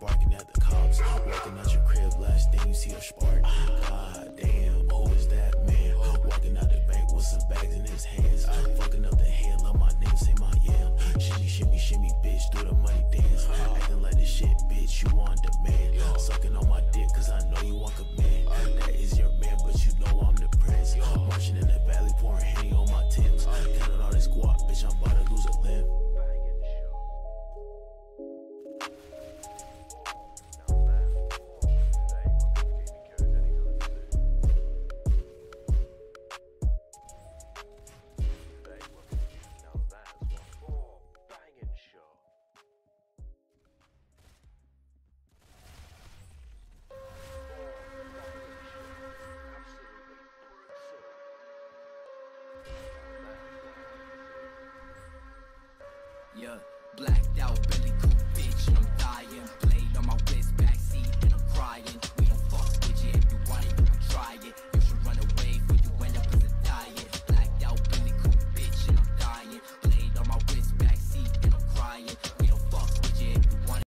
barking at the cops. Walking out your crib, last thing you see a spark. Yeah, blacked out, belly